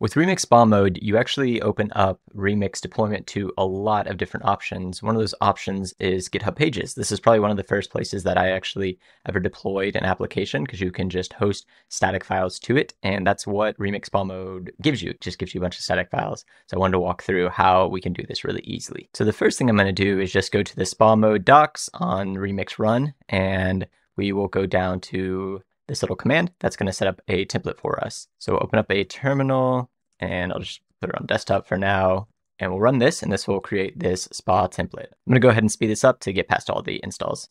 With Remix Spa mode, you actually open up Remix deployment to a lot of different options. One of those options is GitHub Pages. This is probably one of the first places that I actually ever deployed an application because you can just host static files to it. And that's what Remix Spa mode gives you. It just gives you a bunch of static files. So I wanted to walk through how we can do this really easily. So the first thing I'm going to do is just go to the spa mode docs on Remix Run, and we will go down to this little command that's going to set up a template for us. So open up a terminal and I'll just put it on desktop for now. And we'll run this and this will create this spa template. I'm going to go ahead and speed this up to get past all the installs.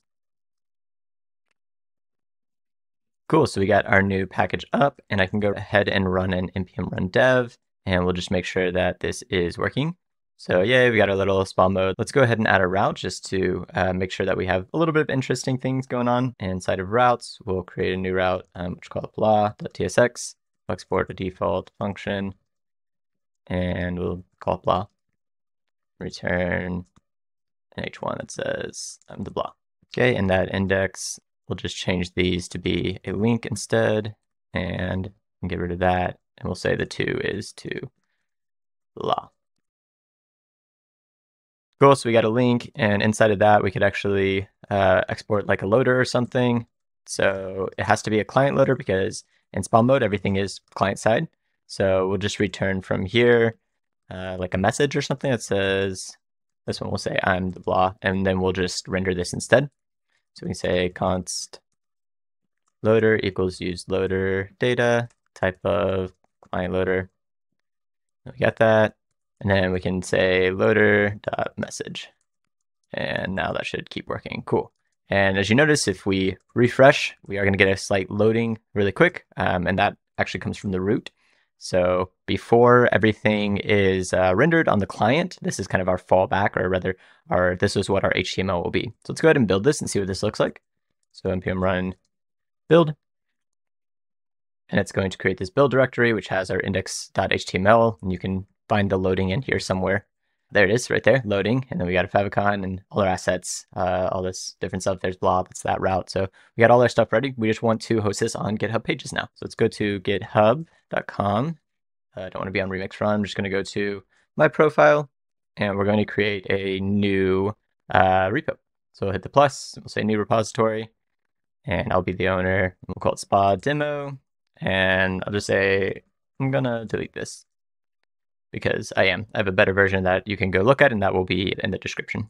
Cool, so we got our new package up and I can go ahead and run an npm run dev and we'll just make sure that this is working. So yeah, we got our little spa mode. Let's go ahead and add a route just to uh, make sure that we have a little bit of interesting things going on. Inside of routes, we'll create a new route, um, which call it blah.tsx. We'll export a default function, and we'll call blah. Return an h1 that says I'm the blah. Okay, and that index, we'll just change these to be a link instead, and get rid of that, and we'll say the two is to blah. Cool, so we got a link, and inside of that, we could actually uh, export like a loader or something. So it has to be a client loader because in spa mode, everything is client side. So we'll just return from here uh, like a message or something that says, this one will say I'm the blah, and then we'll just render this instead. So we can say const loader equals use loader data type of client loader. We got that. And then we can say loader dot message. And now that should keep working. Cool. And as you notice, if we refresh, we are going to get a slight loading really quick. Um, and that actually comes from the root. So before everything is uh, rendered on the client, this is kind of our fallback, or rather, our this is what our HTML will be. So let's go ahead and build this and see what this looks like. So npm run build. And it's going to create this build directory, which has our index.html. And you can find the loading in here somewhere. There it is right there, loading. And then we got a favicon and all our assets, uh, all this different stuff. There's blah, it's that route. So we got all our stuff ready. We just want to host this on GitHub pages now. So let's go to github.com. Uh, I don't want to be on Remix Run. I'm just going to go to my profile and we're going to create a new uh, repo. So we'll hit the plus, we'll say new repository and I'll be the owner. We'll call it spa demo and I'll just say, I'm going to delete this because I am. I have a better version that you can go look at, and that will be in the description.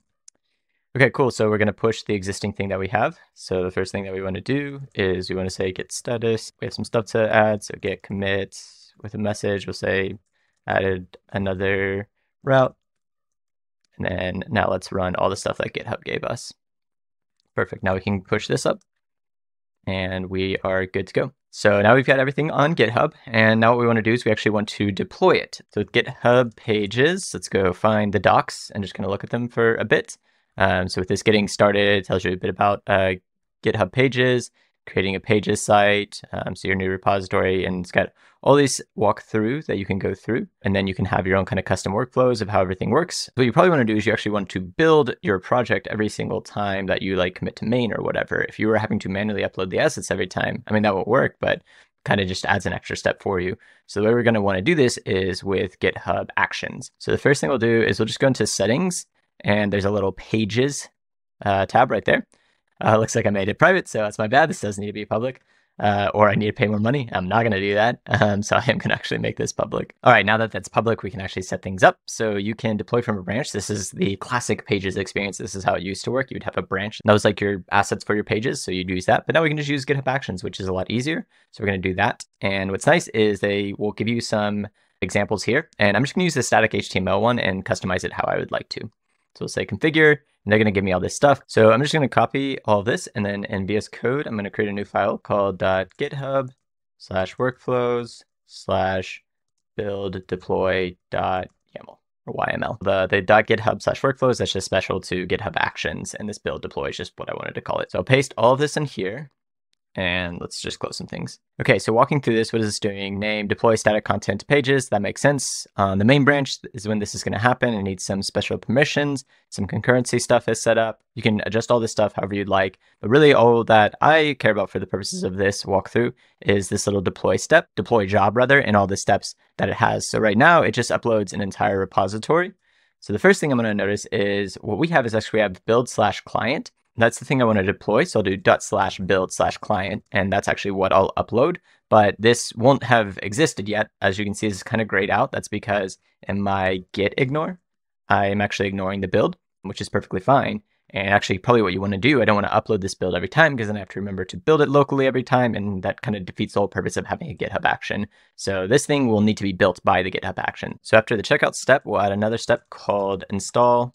Okay, cool. So we're going to push the existing thing that we have. So the first thing that we want to do is we want to say git status. We have some stuff to add. So git commit with a message. We'll say added another route. And then now let's run all the stuff that GitHub gave us. Perfect. Now we can push this up and we are good to go. So now we've got everything on GitHub, and now what we want to do is we actually want to deploy it. So GitHub pages, let's go find the docs and just kind of look at them for a bit. Um, so with this getting started, it tells you a bit about uh, GitHub pages, creating a pages site, um, so your new repository, and it's got all these walkthrough that you can go through, and then you can have your own kind of custom workflows of how everything works. What you probably want to do is you actually want to build your project every single time that you like commit to main or whatever. If you were having to manually upload the assets every time, I mean, that would work, but kind of just adds an extra step for you. So the way we're going to want to do this is with GitHub Actions. So the first thing we'll do is we'll just go into settings, and there's a little pages uh, tab right there. Uh, looks like I made it private, so that's my bad. This does need to be public uh, or I need to pay more money. I'm not going to do that. Um, so I am going to actually make this public. All right, now that that's public, we can actually set things up. So you can deploy from a branch. This is the classic pages experience. This is how it used to work. You'd have a branch. That was like your assets for your pages. So you'd use that. But now we can just use GitHub Actions, which is a lot easier. So we're going to do that. And what's nice is they will give you some examples here. And I'm just going to use the static HTML one and customize it how I would like to. So we'll say configure they're going to give me all this stuff. So I'm just going to copy all this and then in VS Code, I'm going to create a new file called .github slash workflows slash build deploy dot YAML or YML. The, the .github slash workflows, that's just special to GitHub Actions, and this build deploy is just what I wanted to call it. So I'll paste all of this in here, And let's just close some things. Okay, so walking through this, what is this doing? Name, deploy static content to pages. That makes sense. Um, the main branch is when this is going to happen. It needs some special permissions, some concurrency stuff is set up. You can adjust all this stuff however you'd like. But really all that I care about for the purposes of this walkthrough is this little deploy step, deploy job rather, and all the steps that it has. So right now it just uploads an entire repository. So the first thing I'm going to notice is what we have is actually we have build slash client. That's the thing I want to deploy. So I'll do dot slash build slash client, and that's actually what I'll upload. But this won't have existed yet. As you can see, this is kind of grayed out. That's because in my git ignore, I'm actually ignoring the build, which is perfectly fine. And actually, probably what you want to do, I don't want to upload this build every time because then I have to remember to build it locally every time. And that kind of defeats the whole purpose of having a GitHub action. So this thing will need to be built by the GitHub action. So after the checkout step, we'll add another step called install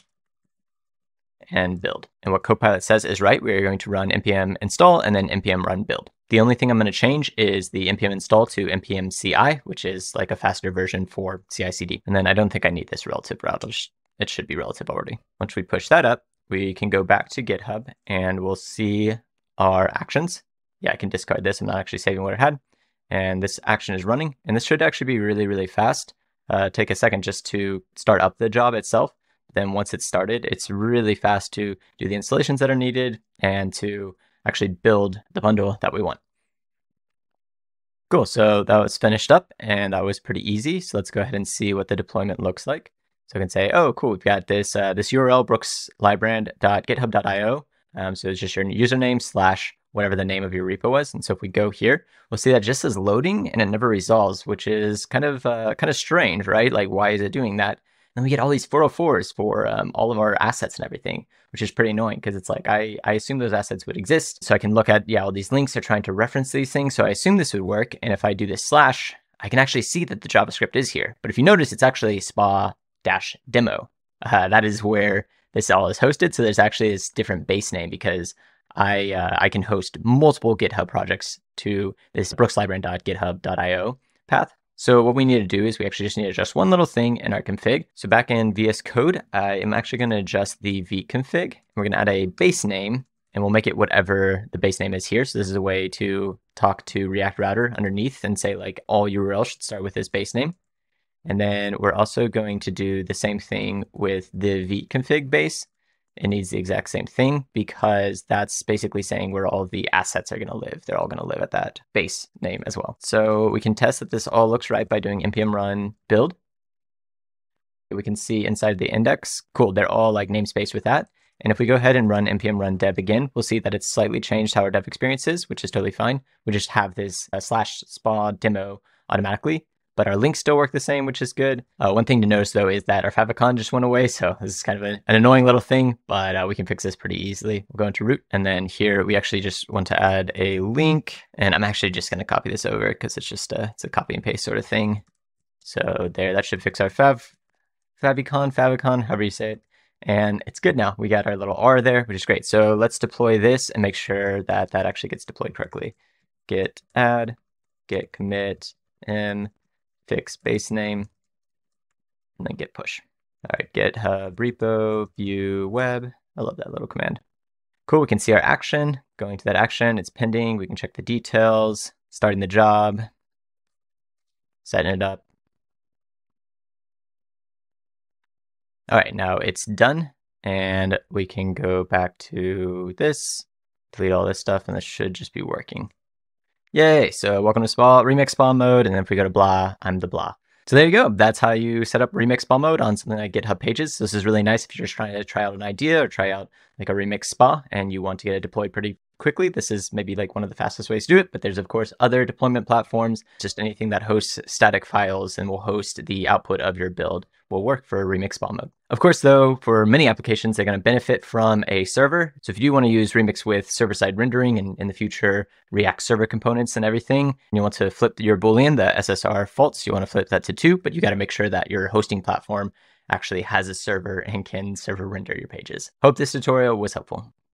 and build. And what Copilot says is right. We're going to run npm install and then npm run build. The only thing I'm going to change is the npm install to npm ci, which is like a faster version for CI CD. And then I don't think I need this relative route. It should be relative already. Once we push that up, we can go back to GitHub and we'll see our actions. Yeah, I can discard this. I'm not actually saving what it had. And this action is running. And this should actually be really, really fast. Uh, take a second just to start up the job itself. Then once it's started, it's really fast to do the installations that are needed and to actually build the bundle that we want. Cool, so that was finished up and that was pretty easy. So let's go ahead and see what the deployment looks like. So I can say, oh, cool, we've got this uh, this URL, brookslybrand.github.io. Um, so it's just your username slash whatever the name of your repo was. And so if we go here, we'll see that just says loading and it never resolves, which is kind of uh, kind of strange, right? Like, why is it doing that? And then we get all these 404s for um, all of our assets and everything, which is pretty annoying because it's like, I, I assume those assets would exist. So I can look at, yeah, all these links are trying to reference these things. So I assume this would work. And if I do this slash, I can actually see that the JavaScript is here. But if you notice, it's actually spa dash demo. Uh, that is where this all is hosted. So there's actually this different base name because I uh, I can host multiple GitHub projects to this brookslybrand.github.io path. So what we need to do is we actually just need to adjust one little thing in our config. So back in VS Code, I am actually going to adjust the Vite config. We're going to add a base name and we'll make it whatever the base name is here. So this is a way to talk to React Router underneath and say like all URLs should start with this base name. And then we're also going to do the same thing with the Vite config base. It needs the exact same thing because that's basically saying where all the assets are going to live. They're all going to live at that base name as well. So we can test that this all looks right by doing npm run build. We can see inside the index, cool, they're all like namespace with that. And if we go ahead and run npm run dev again, we'll see that it's slightly changed how our dev experience is, which is totally fine. We just have this uh, slash spa demo automatically but our links still work the same, which is good. Uh, one thing to notice though is that our favicon just went away, so this is kind of an, an annoying little thing, but uh, we can fix this pretty easily. We'll go into root, and then here we actually just want to add a link, and I'm actually just going to copy this over because it's just a it's a copy and paste sort of thing. So there, that should fix our fav favicon, favicon, however you say it. And it's good now. We got our little R there, which is great. So let's deploy this and make sure that that actually gets deployed correctly. Git add, git commit, and fix base name, and then git push. All right, GitHub repo view web. I love that little command. Cool, we can see our action. Going to that action, it's pending. We can check the details, starting the job, setting it up. All right, now it's done. And we can go back to this, delete all this stuff, and this should just be working. Yay! So welcome to Spa, Remix Spa mode, and then if we go to blah, I'm the blah. So there you go. That's how you set up Remix Spa mode on something like GitHub Pages. This is really nice if you're just trying to try out an idea or try out like a Remix Spa and you want to get it deployed pretty quickly. This is maybe like one of the fastest ways to do it, but there's of course other deployment platforms, just anything that hosts static files and will host the output of your build will work for Remix Spa mode. Of course, though, for many applications, they're going to benefit from a server. So if you do want to use Remix with server-side rendering and in the future React server components and everything, and you want to flip your Boolean, the SSR false, you want to flip that to two, but you got to make sure that your hosting platform actually has a server and can server render your pages. Hope this tutorial was helpful.